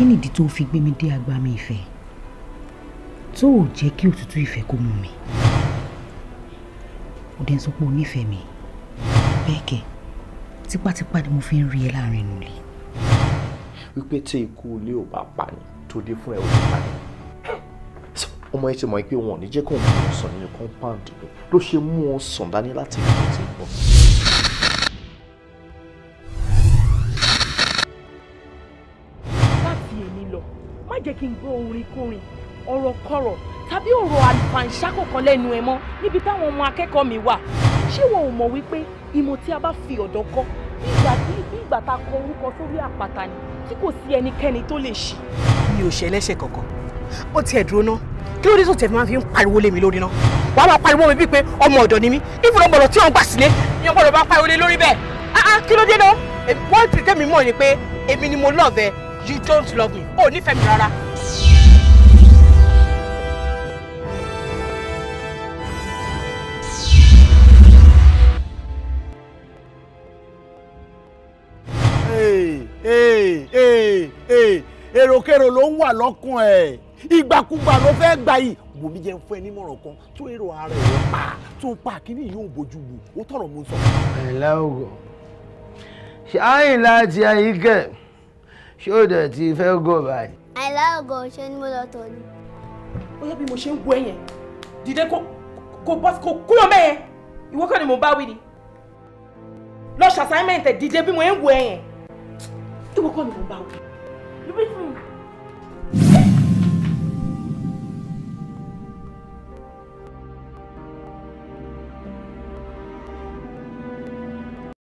kí nìdí tó fi gbé mi dé agbami ìfẹ́ tó ò jẹ́ kí òtútù ìfẹ́ kó mú mi. Ó dẹ̀ ń sọ pé o nífẹ̀ẹ́ mi. Bẹ́ẹ̀ kẹ́ tipátipá ni mo fi ń rí ẹ láàárín inú ilé. Wípé tí ikú ilé ò bá pa ni tó dé fún ẹ ò ní pa ni. Ọmọ yẹn ti mọ̀ pé wọn ò ní jẹ́ kó mú wọn sàn nínú compound ló ṣe mú wọn sàn dání láti tó ti ń bọ̀. Láti èmi lọ. Má jẹ́ kí n gbọ́ orin kórin ọ̀rọ̀ kọ̀rọ̀ tàbí ọ̀rọ̀ àlùfàǹṣá kọ̀ọ̀kan lẹ́nu ẹ̀ mọ́ níbi táwọn ọmọ akẹ́kọ̀ọ́ mi wà. Ṣé wọn ò mọ̀ wípé ìmọ̀ tí a bá fi ọ̀dọ́ kọ́ ìgbà tí bí ìgbà tá a kọ orúkọ sórí àpáta ni tí kò sí ẹnikẹ́ni tó lè ṣì. mi ò ṣe ẹlẹ́ṣẹ̀ kankan. Ó tiẹ̀ dúró ná. Kí ló dé tó tẹ̀ máa fi ń pariwo lé mi lórí ná? Wàá máa pariwo mi bíi pé ọmọ ọ̀dọ̀ ni mí. Ìfúnná gbọ́dọ̀ tí wọ́n gbà sílé ìyẹn gbọ́dọ̀ bá pariwo lé lórí bẹ́ẹ̀. Ah ah kí ló dé ná? Wọ́n ti tẹ́ mi mọ̀ ni pé èmi ni mo love ẹ you don't love me. Ò nífẹ̀ẹ́ mi rárá. Èròkèrò ló ń wà lọ́kàn ẹ̀. Ìgbàkúgbà ló fẹ́ gbà yìí. Wòmí jẹ́ fún ẹ nímọ̀ràn kan tó èrò ara ẹ̀ pa tó pa kíní yóò bójú wò ó tọrọ mo sọ. ẹ̀lẹ́ ògò ṣáàyìn láti ayíkẹ́ ṣó dẹ̀ ti fẹ́ gò báyìí. àìlá ògo ṣe ni mo lọ tọ̀ ni. ó yẹ bí mo ṣe ń wo ẹ̀yẹn dìde kó kó bọ́ kó kúrò mẹ́yẹn ìwọ kọ́ ni mo bá wí ni lọ ṣàṣàìmẹ̀ntẹ̀ dìde bí mo ń wo ẹ̀yẹn ìwọ kọ́ ni mo bá wí.